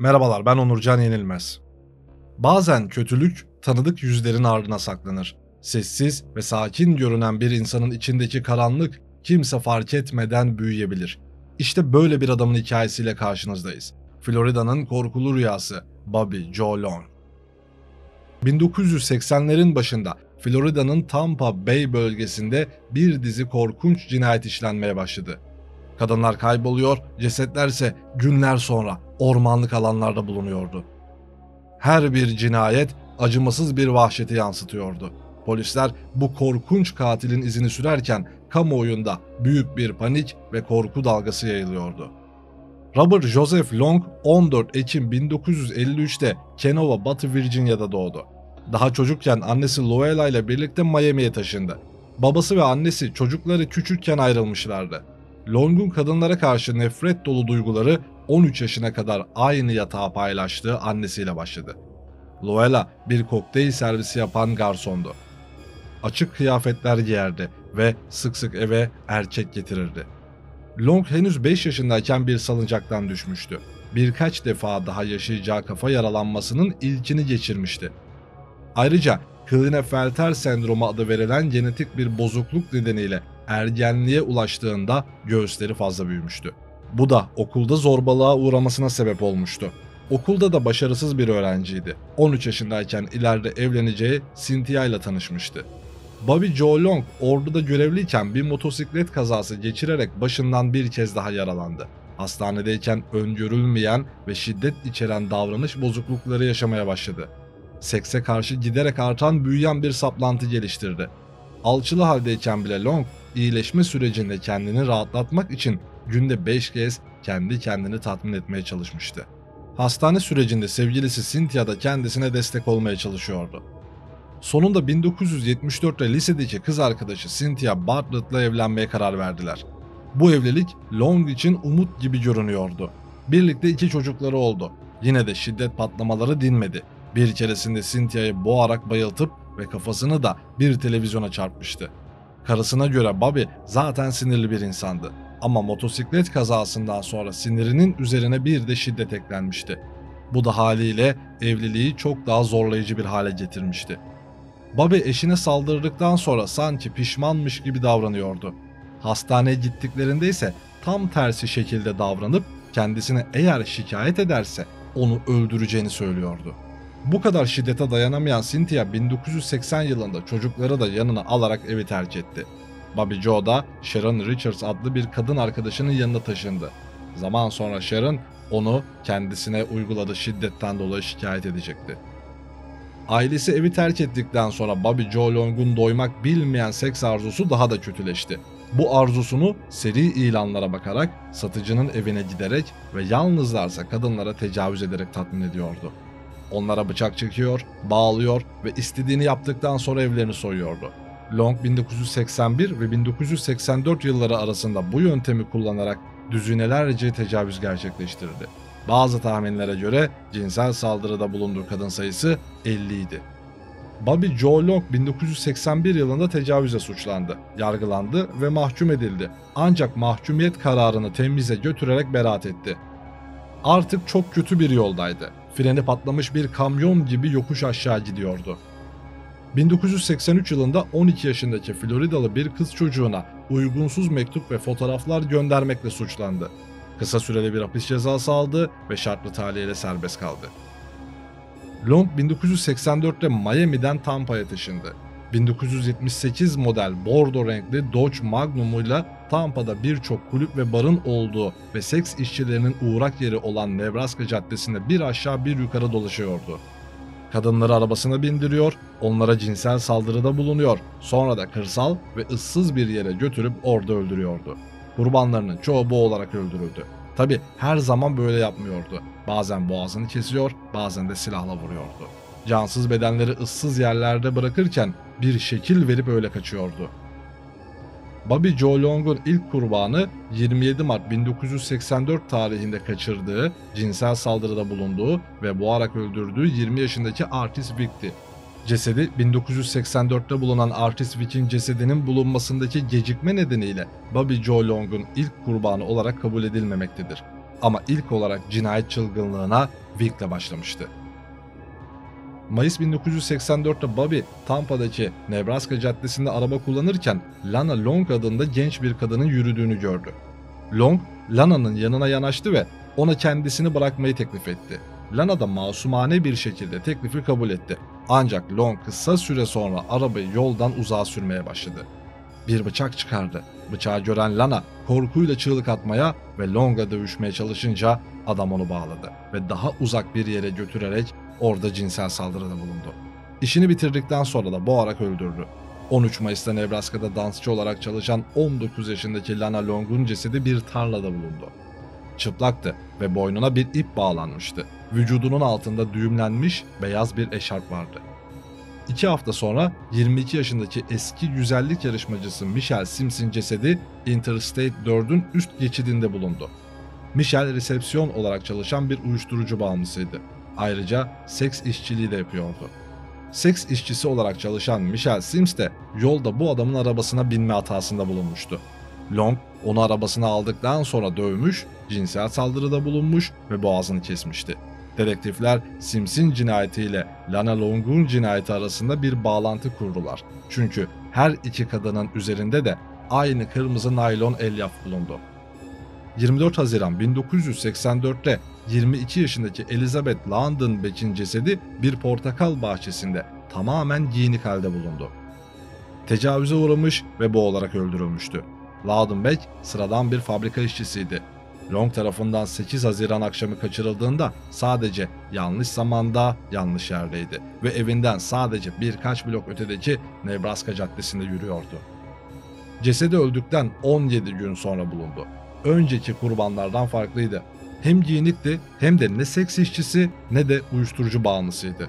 Merhabalar ben Onurcan Yenilmez. Bazen kötülük tanıdık yüzlerin ardına saklanır. Sessiz ve sakin görünen bir insanın içindeki karanlık kimse fark etmeden büyüyebilir. İşte böyle bir adamın hikayesiyle karşınızdayız. Florida'nın korkulu rüyası Bobby Joe Long. 1980'lerin başında Florida'nın Tampa Bay bölgesinde bir dizi korkunç cinayet işlenmeye başladı. Kadınlar kayboluyor, cesetlerse günler sonra ormanlık alanlarda bulunuyordu. Her bir cinayet acımasız bir vahşeti yansıtıyordu. Polisler bu korkunç katilin izini sürerken kamuoyunda büyük bir panik ve korku dalgası yayılıyordu. Robert Joseph Long 14 Ekim 1953'te Kenova, Batı Virginia'da doğdu. Daha çocukken annesi Luella ile birlikte Miami'ye taşındı. Babası ve annesi çocukları küçükken ayrılmışlardı. Long'un kadınlara karşı nefret dolu duyguları 13 yaşına kadar aynı yatağı paylaştığı annesiyle başladı. Luella bir kokteyl servisi yapan garsondu. Açık kıyafetler giyerdi ve sık sık eve erkek getirirdi. Long henüz 5 yaşındayken bir salıncaktan düşmüştü. Birkaç defa daha yaşayacağı kafa yaralanmasının ilkini geçirmişti. Ayrıca Klinefelter sendromu adı verilen genetik bir bozukluk nedeniyle ergenliğe ulaştığında göğüsleri fazla büyümüştü. Bu da okulda zorbalığa uğramasına sebep olmuştu. Okulda da başarısız bir öğrenciydi. 13 yaşındayken ileride evleneceği Cynthia ile tanışmıştı. Bobby Joe Long orduda görevliyken bir motosiklet kazası geçirerek başından bir kez daha yaralandı. Hastanedeyken öngörülmeyen ve şiddet içeren davranış bozuklukları yaşamaya başladı. Sekse karşı giderek artan büyüyen bir saplantı geliştirdi. Alçılı haldeyken bile Long iyileşme sürecinde kendini rahatlatmak için günde 5 kez kendi kendini tatmin etmeye çalışmıştı. Hastane sürecinde sevgilisi Cynthia da kendisine destek olmaya çalışıyordu. Sonunda 1974'te lisedeki kız arkadaşı Cynthia Bartlett'la evlenmeye karar verdiler. Bu evlilik Long için umut gibi görünüyordu. Birlikte iki çocukları oldu. Yine de şiddet patlamaları dinmedi. Bir keresinde Cynthia'yı boğarak bayıltıp ve kafasını da bir televizyona çarpmıştı. Karısına göre Bobby zaten sinirli bir insandı. Ama motosiklet kazasından sonra sinirinin üzerine bir de şiddet eklenmişti. Bu da haliyle evliliği çok daha zorlayıcı bir hale getirmişti. Bobby eşine saldırdıktan sonra sanki pişmanmış gibi davranıyordu. Hastaneye gittiklerinde ise tam tersi şekilde davranıp kendisine eğer şikayet ederse onu öldüreceğini söylüyordu. Bu kadar şiddete dayanamayan Cynthia 1980 yılında çocukları da yanına alarak evi terk etti. Bobby Joe da Sharon Richards adlı bir kadın arkadaşının yanına taşındı. Zaman sonra Sharon onu kendisine uyguladığı şiddetten dolayı şikayet edecekti. Ailesi evi terk ettikten sonra Bobby Joe Long'un doymak bilmeyen seks arzusu daha da kötüleşti. Bu arzusunu seri ilanlara bakarak, satıcının evine giderek ve yalnızlarsa kadınlara tecavüz ederek tatmin ediyordu. Onlara bıçak çekiyor, bağlıyor ve istediğini yaptıktan sonra evlerini soyuyordu. Long 1981 ve 1984 yılları arasında bu yöntemi kullanarak düzinelerce tecavüz gerçekleştirdi. Bazı tahminlere göre cinsel saldırıda bulunduğu kadın sayısı 50 idi. Bobby Joe Long 1981 yılında tecavüze suçlandı, yargılandı ve mahkum edildi. Ancak mahkumiyet kararını temize götürerek beraat etti. Artık çok kötü bir yoldaydı. Freni patlamış bir kamyon gibi yokuş aşağı gidiyordu. 1983 yılında 12 yaşındaki Floridalı bir kız çocuğuna uygunsuz mektup ve fotoğraflar göndermekle suçlandı. Kısa süreli bir hapis cezası aldı ve şartlı tahliyeyle serbest kaldı. Long 1984'te Miami'den Tampa'ya taşındı. 1978 model bordo renkli Dodge Magnum'uyla Tampa'da birçok kulüp ve barın olduğu ve seks işçilerinin uğrak yeri olan Nebraska Caddesi'nde bir aşağı bir yukarı dolaşıyordu. Kadınları arabasına bindiriyor, onlara cinsel saldırıda bulunuyor, sonra da kırsal ve ıssız bir yere götürüp orada öldürüyordu. Kurbanlarının çoğu boğularak öldürüldü. Tabi her zaman böyle yapmıyordu. Bazen boğazını kesiyor, bazen de silahla vuruyordu. Cansız bedenleri ıssız yerlerde bırakırken bir şekil verip öyle kaçıyordu. Bobby Joe Long'un ilk kurbanı 27 Mart 1984 tarihinde kaçırdığı, cinsel saldırıda bulunduğu ve boğarak öldürdüğü 20 yaşındaki Artis Vic'ti. Cesedi 1984'te bulunan Artis Vic'in cesedinin bulunmasındaki gecikme nedeniyle Bobby Joe Long'un ilk kurbanı olarak kabul edilmemektedir. Ama ilk olarak cinayet çılgınlığına Vick'le başlamıştı. Mayıs 1984'te Bobby, Tampa'daki Nebraska Caddesi'nde araba kullanırken Lana Long adında genç bir kadının yürüdüğünü gördü. Long, Lana'nın yanına yanaştı ve ona kendisini bırakmayı teklif etti. Lana da masumane bir şekilde teklifi kabul etti. Ancak Long kısa süre sonra arabayı yoldan uzağa sürmeye başladı. Bir bıçak çıkardı. Bıçağı gören Lana korkuyla çığlık atmaya ve Long'a dövüşmeye çalışınca adam onu bağladı ve daha uzak bir yere götürerek orada cinsel saldırıda bulundu. İşini bitirdikten sonra da boğarak öldürdü. 13 Mayıs'ta Nebraska'da dansçı olarak çalışan 19 yaşındaki Lana Long'un cesedi bir tarlada bulundu. Çıplaktı ve boynuna bir ip bağlanmıştı. Vücudunun altında düğümlenmiş beyaz bir eşarp vardı. İki hafta sonra 22 yaşındaki eski güzellik yarışmacısı Michelle Sims'in cesedi Interstate 4'ün üst geçidinde bulundu. Michelle resepsiyon olarak çalışan bir uyuşturucu bağımlısıydı. Ayrıca seks işçiliği de yapıyordu. Seks işçisi olarak çalışan Michelle Sims de yolda bu adamın arabasına binme hatasında bulunmuştu. Long onu arabasına aldıktan sonra dövmüş, cinsel saldırıda bulunmuş ve boğazını kesmişti. Dedektifler Sims'in cinayetiyle Lana Long'un cinayeti arasında bir bağlantı kurdular. Çünkü her iki kadının üzerinde de aynı kırmızı naylon elyaf bulundu. 24 Haziran 1984'te 22 yaşındaki Elizabeth London Beck'in cesedi bir portakal bahçesinde tamamen giyinik halde bulundu. Tecavüze uğramış ve boğularak öldürülmüştü. Loudon Beck sıradan bir fabrika işçisiydi. Long tarafından 8 Haziran akşamı kaçırıldığında sadece yanlış zamanda yanlış yerdeydi ve evinden sadece birkaç blok ötedeki Nebraska Caddesi'nde yürüyordu. Cesedi öldükten 17 gün sonra bulundu. Önceki kurbanlardan farklıydı. Hem giyinikti hem de ne seks işçisi ne de uyuşturucu bağımlısıydı.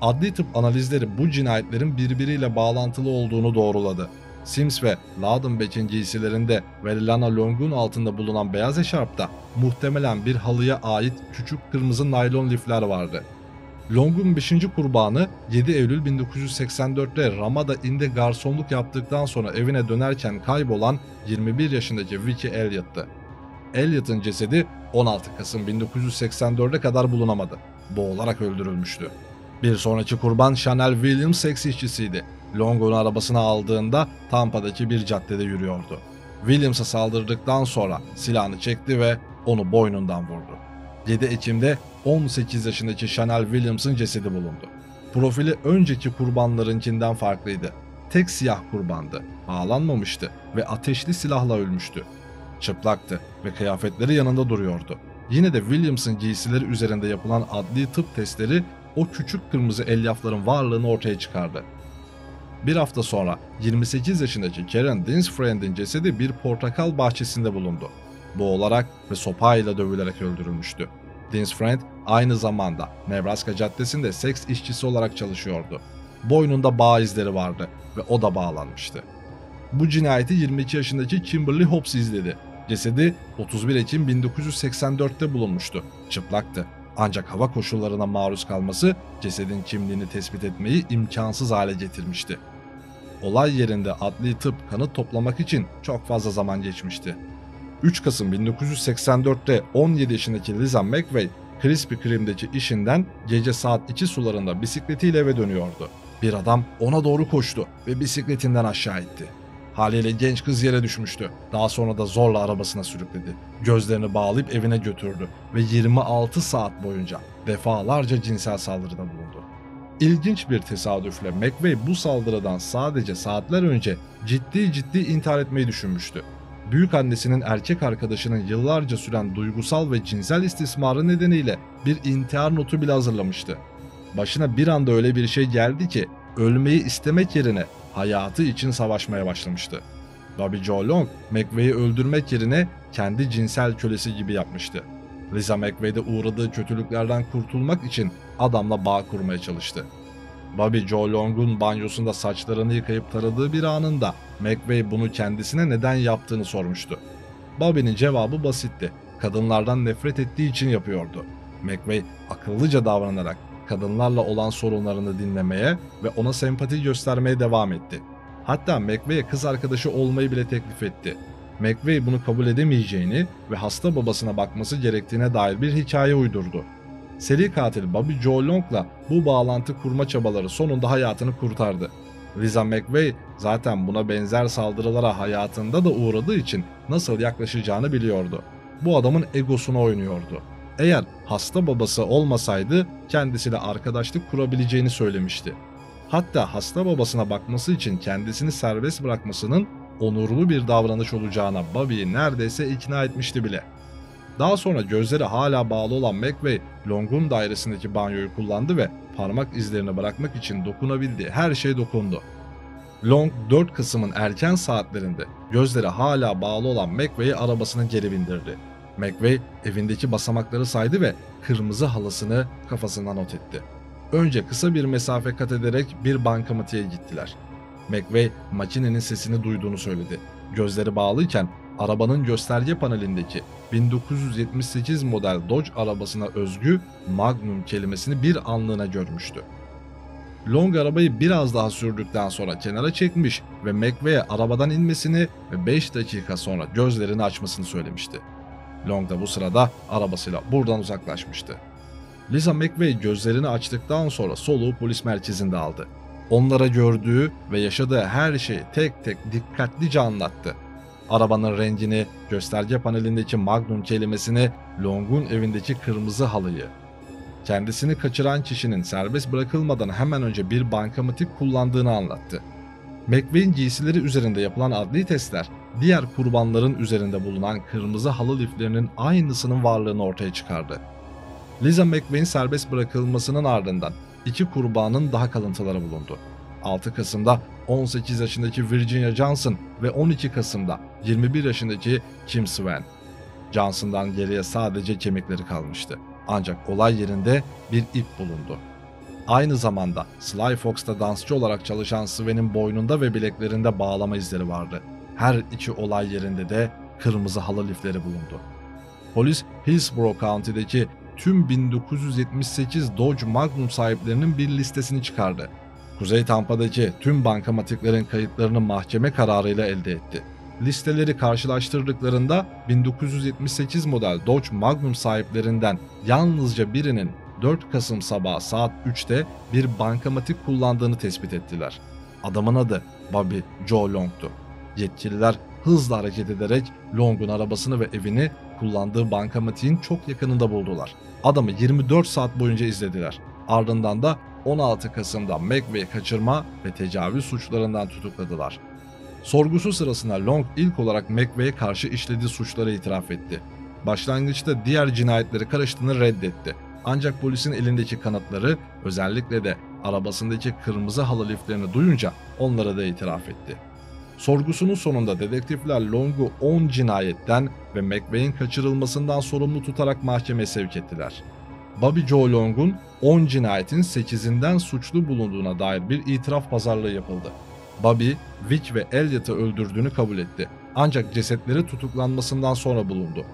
Adli tıp analizleri bu cinayetlerin birbiriyle bağlantılı olduğunu doğruladı. Sims ve Laudenbeck'in giysilerinde ve Lana Long'un altında bulunan beyaz eşarpta muhtemelen bir halıya ait küçük kırmızı naylon lifler vardı. Long'un 5. kurbanı 7 Eylül 1984'te Ramada Inn'de garsonluk yaptıktan sonra evine dönerken kaybolan 21 yaşındaki Vicky Elliott'tı. Elliott'ın cesedi 16 Kasım 1984'e kadar bulunamadı. Boğularak öldürülmüştü. Bir sonraki kurban Chanel Williams seks işçisiydi. Longo'nun arabasına aldığında Tampa'daki bir caddede yürüyordu. Williams'a saldırdıktan sonra silahını çekti ve onu boynundan vurdu. 7 Ekim'de 18 yaşındaki Chanel Williams'ın cesedi bulundu. Profili önceki kurbanlarınkinden farklıydı. Tek siyah kurbandı, bağlanmamıştı ve ateşli silahla ölmüştü. Çıplaktı ve kıyafetleri yanında duruyordu. Yine de Williams'ın giysileri üzerinde yapılan adli tıp testleri o küçük kırmızı elyafların varlığını ortaya çıkardı. Bir hafta sonra 28 yaşındaki Karen Dinsfriend'in cesedi bir portakal bahçesinde bulundu. Boğularak ve sopayla dövülerek öldürülmüştü. Dinsfriend aynı zamanda Nebraska Caddesi'nde seks işçisi olarak çalışıyordu. Boynunda bağ izleri vardı ve o da bağlanmıştı. Bu cinayeti 22 yaşındaki Kimberly Hobbs izledi. Cesedi 31 Ekim 1984'te bulunmuştu. Çıplaktı. Ancak hava koşullarına maruz kalması cesedin kimliğini tespit etmeyi imkansız hale getirmişti. Olay yerinde adli tıp kanıt toplamak için çok fazla zaman geçmişti. 3 Kasım 1984'te 17 yaşındaki Liza McVeigh, Krispy Kreme'deki işinden gece saat 2 sularında bisikletiyle eve dönüyordu. Bir adam ona doğru koştu ve bisikletinden aşağı itti. Haliyle genç kız yere düşmüştü. Daha sonra da zorla arabasına sürükledi. Gözlerini bağlayıp evine götürdü ve 26 saat boyunca defalarca cinsel saldırıda bulundu. İlginç bir tesadüfle McVeigh bu saldırıdan sadece saatler önce ciddi ciddi intihar etmeyi düşünmüştü. Büyük annesinin erkek arkadaşının yıllarca süren duygusal ve cinsel istismarı nedeniyle bir intihar notu bile hazırlamıştı. Başına bir anda öyle bir şey geldi ki ölmeyi istemek yerine hayatı için savaşmaya başlamıştı. Bobby Joe Long, McVeigh'i öldürmek yerine kendi cinsel kölesi gibi yapmıştı. Lisa McVeigh'de uğradığı kötülüklerden kurtulmak için adamla bağ kurmaya çalıştı. Bobby Joe Long'un banyosunda saçlarını yıkayıp taradığı bir anında McVeigh bunu kendisine neden yaptığını sormuştu. Bobby'nin cevabı basitti. Kadınlardan nefret ettiği için yapıyordu. McVeigh akıllıca davranarak kadınlarla olan sorunlarını dinlemeye ve ona sempati göstermeye devam etti. Hatta McVeigh'e kız arkadaşı olmayı bile teklif etti. McVeigh bunu kabul edemeyeceğini ve hasta babasına bakması gerektiğine dair bir hikaye uydurdu. Seri katil Bobby Joe Long'la bu bağlantı kurma çabaları sonunda hayatını kurtardı. Lisa McVeigh zaten buna benzer saldırılara hayatında da uğradığı için nasıl yaklaşacağını biliyordu. Bu adamın egosunu oynuyordu. Eğer hasta babası olmasaydı kendisiyle arkadaşlık kurabileceğini söylemişti. Hatta hasta babasına bakması için kendisini serbest bırakmasının onurlu bir davranış olacağına Bobby'yi neredeyse ikna etmişti bile. Daha sonra gözleri hala bağlı olan McVeigh, Long'un dairesindeki banyoyu kullandı ve parmak izlerini bırakmak için dokunabildiği her şey dokundu. Long 4 Kasım'ın erken saatlerinde gözleri hala bağlı olan McVeigh'i arabasına geri bindirdi. McVeigh evindeki basamakları saydı ve kırmızı halısını kafasına not etti. Önce kısa bir mesafe kat ederek bir bankamatiğe gittiler. McVeigh makinenin sesini duyduğunu söyledi. Gözleri bağlıyken arabanın gösterge panelindeki 1978 model Dodge arabasına özgü Magnum kelimesini bir anlığına görmüştü. Long arabayı biraz daha sürdükten sonra kenara çekmiş ve McVeigh'e arabadan inmesini ve 5 dakika sonra gözlerini açmasını söylemişti. Long da bu sırada arabasıyla buradan uzaklaşmıştı. Lisa McVeigh gözlerini açtıktan sonra soluğu polis merkezinde aldı. Onlara gördüğü ve yaşadığı her şeyi tek tek dikkatlice anlattı. Arabanın rengini, gösterge panelindeki Magnum kelimesini, Long'un evindeki kırmızı halıyı. Kendisini kaçıran kişinin serbest bırakılmadan hemen önce bir bankamatik kullandığını anlattı. McVeigh'in giysileri üzerinde yapılan adli testler, diğer kurbanların üzerinde bulunan kırmızı halı liflerinin aynısının varlığını ortaya çıkardı. Lisa McVeigh'in serbest bırakılmasının ardından iki kurbanın daha kalıntıları bulundu. 6 Kasım'da 18 yaşındaki Virginia Johnson ve 12 Kasım'da 21 yaşındaki Kim Swan. Johnson'dan geriye sadece kemikleri kalmıştı. Ancak olay yerinde bir ip bulundu. Aynı zamanda Sly Fox'ta dansçı olarak çalışan Sven'in boynunda ve bileklerinde bağlama izleri vardı. Her iki olay yerinde de kırmızı halı lifleri bulundu. Polis Hillsborough County'deki tüm 1978 Dodge Magnum sahiplerinin bir listesini çıkardı. Kuzey Tampa'daki tüm bankamatiklerin kayıtlarını mahkeme kararıyla elde etti. Listeleri karşılaştırdıklarında 1978 model Dodge Magnum sahiplerinden yalnızca birinin 4 Kasım sabahı saat 3'te bir bankamatik kullandığını tespit ettiler. Adamın adı Bobby Joe Long'tu. Yetkililer hızla hareket ederek Long'un arabasını ve evini kullandığı bankamatiğin çok yakınında buldular. Adamı 24 saat boyunca izlediler. Ardından da 16 Kasım'da McVeigh'i kaçırma ve tecavüz suçlarından tutukladılar. Sorgusu sırasında Long ilk olarak McVeigh'e karşı işlediği suçları itiraf etti. Başlangıçta diğer cinayetleri karıştığını reddetti. Ancak polisin elindeki kanıtları özellikle de arabasındaki kırmızı halı liflerini duyunca onlara da itiraf etti. Sorgusunun sonunda dedektifler Long'u 10 cinayetten ve McVeigh'in kaçırılmasından sorumlu tutarak mahkemeye sevk ettiler. Bobby Joe Long'un 10 cinayetin 8'inden suçlu bulunduğuna dair bir itiraf pazarlığı yapıldı. Bobby, Vic ve Elliot'ı öldürdüğünü kabul etti. Ancak cesetleri tutuklanmasından sonra bulundu.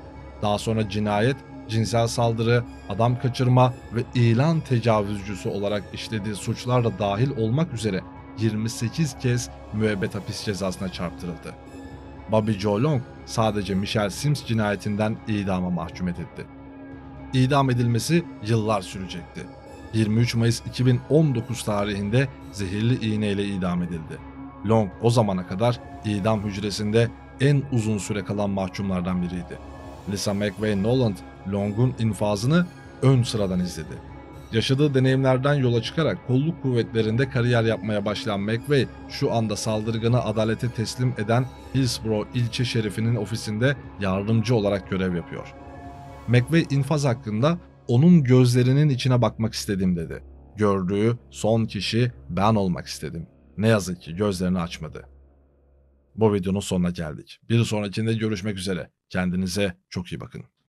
Daha sonra cinayet, cinsel saldırı, adam kaçırma ve ilan tecavüzcüsü olarak işlediği suçlarla dahil olmak üzere 28 kez müebbet hapis cezasına çarptırıldı. Bobby Joe Long sadece Michelle Sims cinayetinden idama mahkum edildi. İdam edilmesi yıllar sürecekti. 23 Mayıs 2019 tarihinde zehirli iğneyle idam edildi. Long o zamana kadar idam hücresinde en uzun süre kalan mahkumlardan biriydi. Lisa McVeigh Noland, Long'un infazını ön sıradan izledi. Yaşadığı deneyimlerden yola çıkarak kolluk kuvvetlerinde kariyer yapmaya başlayan McVeigh şu anda saldırganı adalete teslim eden Hillsborough ilçe şerifinin ofisinde yardımcı olarak görev yapıyor. McVeigh infaz hakkında onun gözlerinin içine bakmak istedim dedi. Gördüğü son kişi ben olmak istedim. Ne yazık ki gözlerini açmadı. Bu videonun sonuna geldik. Bir sonrakinde görüşmek üzere. Kendinize çok iyi bakın.